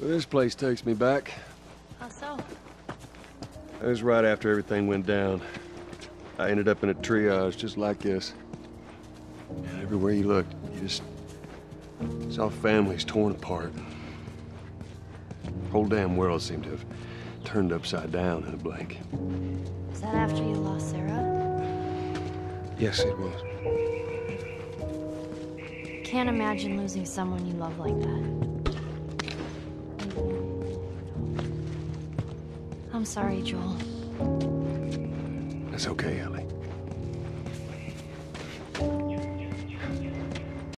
This place takes me back. How so? It was right after everything went down. I ended up in a triage just like this. And everywhere you looked, you just saw families torn apart. Whole damn world seemed to have turned upside down in a blink. Was that after you lost Sarah? Yes, it was. Can't imagine losing someone you love like that. I'm sorry, Joel. That's okay, Ellie.